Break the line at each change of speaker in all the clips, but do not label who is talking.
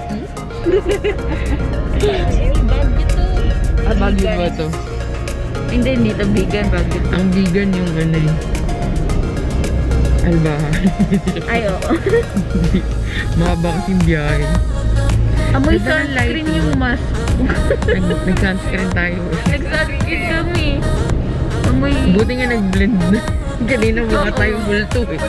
Makati? Baguio to.
Ah, Baguio ba to?
Hindi, dito vegan. Baguio to.
Ang vegan yung ano eh. Albahan.
Ay, oo.
Mahaba kasing biyahe.
Amoy sunscreen yung mask.
Nag- Nag-sunscreen tayo.
Nag-sunscreen kami. Amoy...
Buti nga nag-blend na. Kanina mukha tayong bulto eh.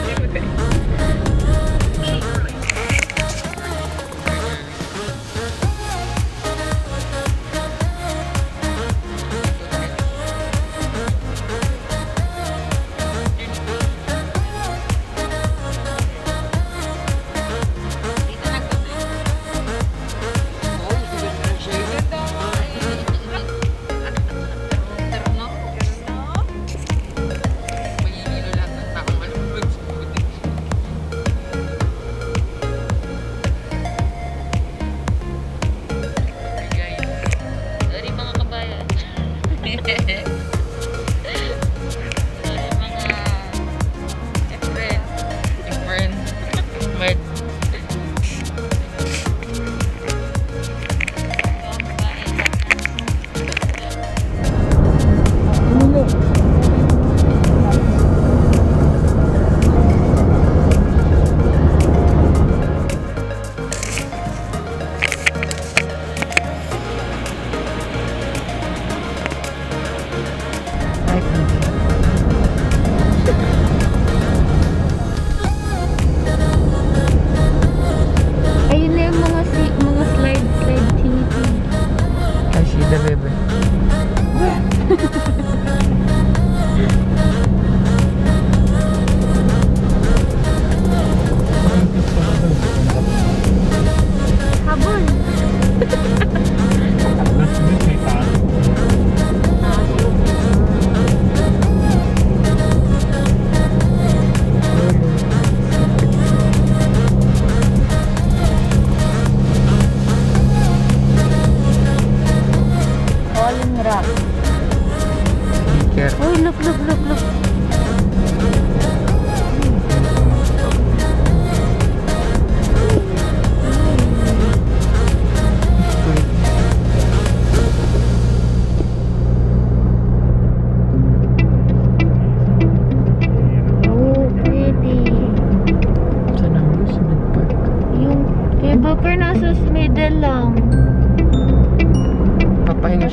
Careful.
Oh, look, look, look, look.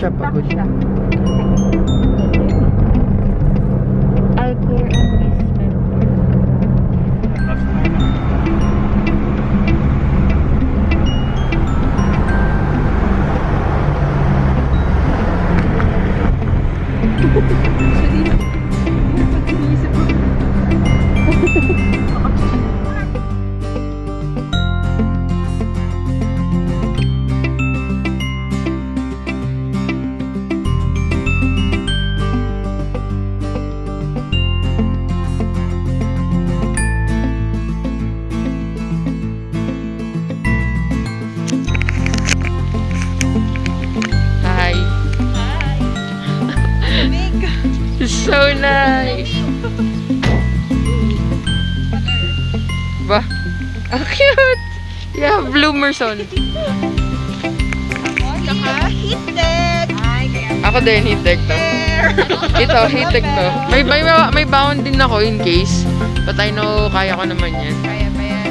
Chapacocha. Ang cute. You have bloomers on. Ako din, heat deck to. Ito, heat deck to. May, may, may bound din ako in case. But I know, kaya ko naman yan.
Kaya pa yan.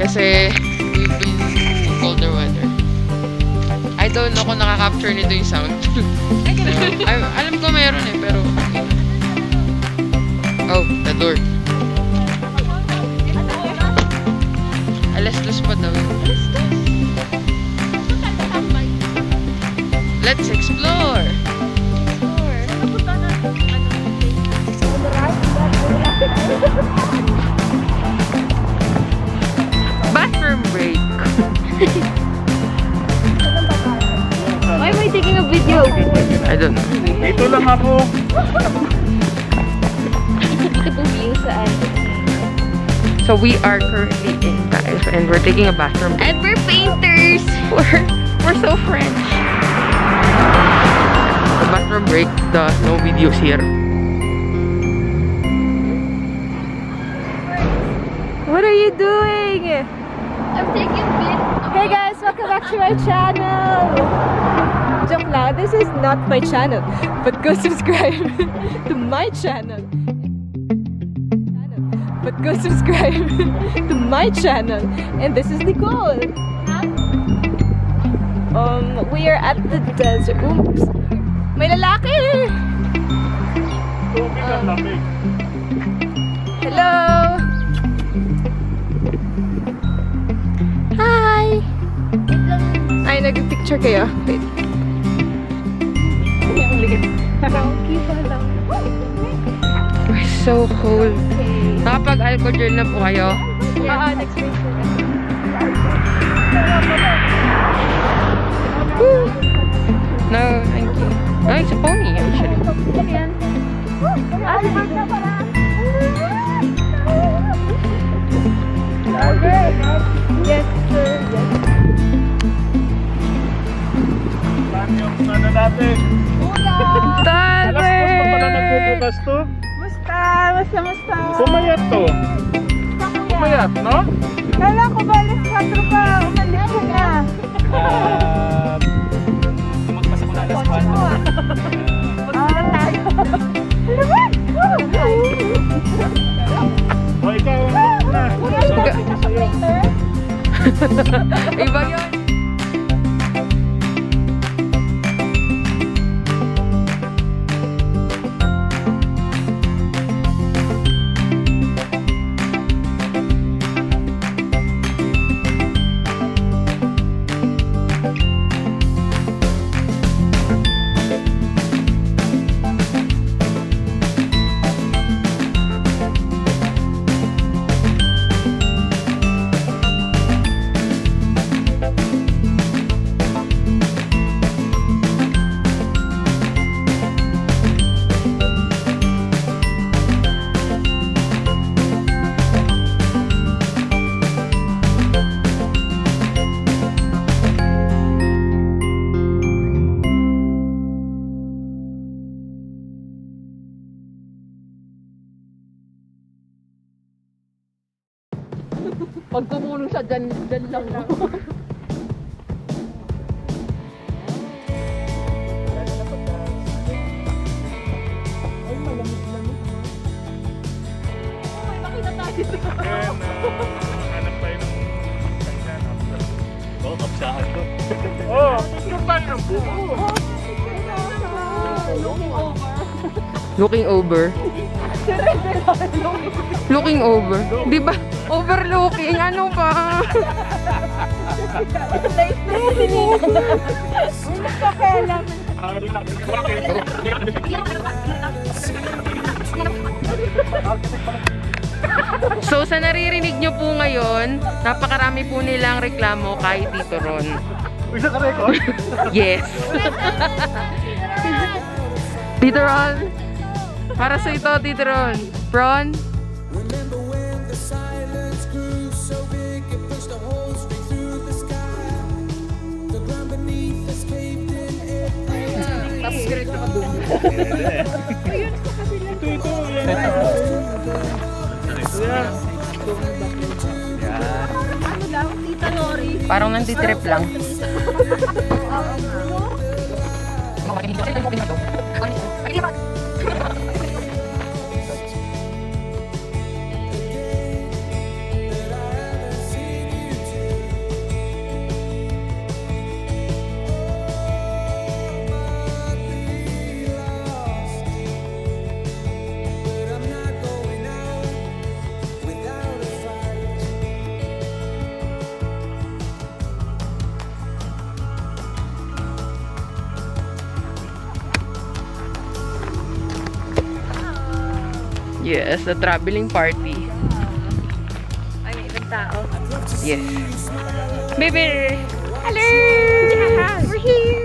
Kasi, we've been in colder weather. I don't know kung nakaka-capture nito yung sound. I, alam ko meron eh, pero... Oh, the door. Pa daw. Let's explore! Bathroom break!
Why am I taking a video?
I don't know.
Dito lang ako.
It's a beautiful view sa atin.
So we are currently in and we're digging a bathroom.
And we're painters!
We're, we're so French. The bathroom break, the no videos here.
What are you doing?
I'm taking videos.
Hey guys, welcome back to my channel! Joke lang, this is not my channel, but go subscribe to my channel. But go subscribe to my channel. And this is Nicole. Um, we are at the desert. Oops. May lalaki! Um, hello! Hi! Ay, nag-picture kayo. Wait.
We're so cold. Nakapag-alcohol gel na po kayo?
Oo, next picture.
No, thank you. Ay, sa pony actually.
Yan. Yes, sir. Yes.
ano natin? Alas dos pa pala nagbubukas to.
Musta? Musta, musta?
Pumayat to. Pumayat, no?
Kala ko ba alas 4 pa? Umalis ka na.
Ah, magpasa ko na alas
Ah, tayo.
O ikaw, na.
Ika-
Sa'yo.
Iba yun.
Pag tumulong siya, dyan, dyan lang.
Looking over. Looking over. Di ba? Overlooking. Ano ba? So sa naririnig nyo po ngayon, napakarami po nilang reklamo kay Tito Ron.
Uy, sa record?
Yes. Tito Ron. Para sa ito, Tito Ron. Ron. Tapos diretso ka doon.
Ito, ito. Yan. Yan.
Parang nantitrip lang. Yes, the traveling party.
Ay, ibang tao.
Yes. Baby! Hello! We're here!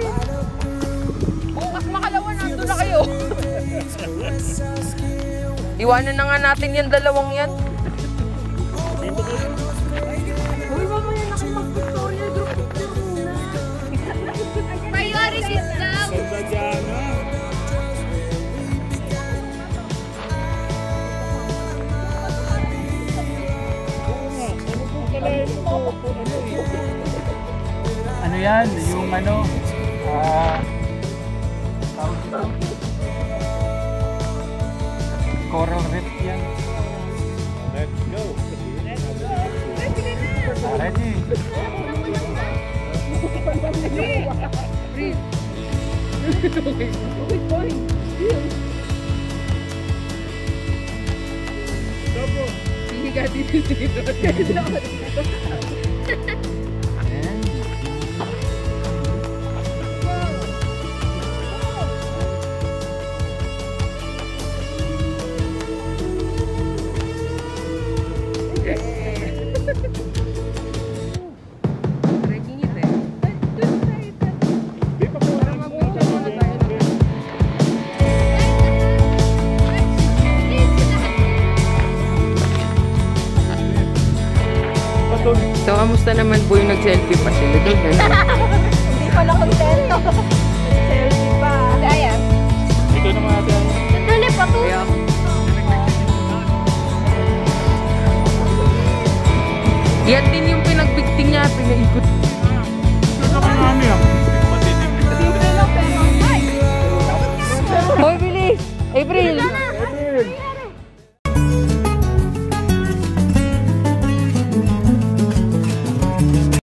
Bukas makalawa, nandun na kayo. Iwanan na nga natin yung dalawang yan.
Priorities daw.
Ano yan? Yung ano? Ah... dito? Coral reef yan. Let's go. Ah, ready? Ayan. Bye.
So, kamusta naman po yung nag-selfie pa sila doon?
Hindi pala kontento.